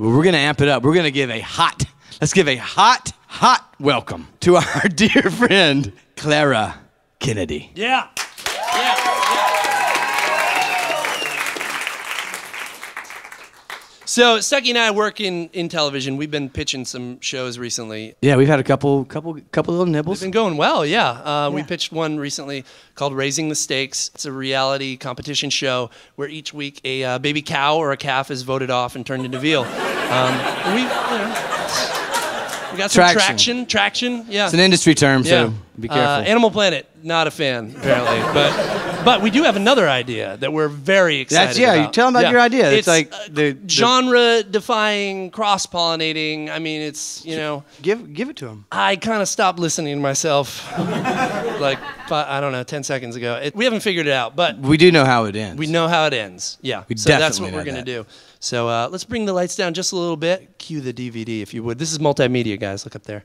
we're going to amp it up. We're going to give a hot, let's give a hot, hot welcome to our dear friend, Clara Kennedy. Yeah. So Stuckey and I work in, in television. We've been pitching some shows recently. Yeah, we've had a couple, couple, couple little nibbles. It's been going well, yeah. Uh, We pitched one recently called Raising the Stakes. It's a reality competition show where each week a uh, baby cow or a calf is voted off and turned into veal. Um, we, you know, we got some Traction. traction. Traction, yeah. It's an industry term, so yeah. Be careful. Uh, Animal Planet, not a fan apparently, but but we do have another idea that we're very excited That's yeah. about. You tell them about Yeah. your idea. It's, It's like uh, the, the genre-defying, cross-pollinating. I mean, it's you know, Give give it to them. I kind of stopped listening to myself, like I don't know, ten seconds ago. It, we haven't figured it out, but We do know how it ends. we know how it ends. Yeah, We so that's definitely what we're gonna that. do. So uh, let's bring the lights down just a little bit. Cue the DVD if you would. This is multimedia, guys. Look up there.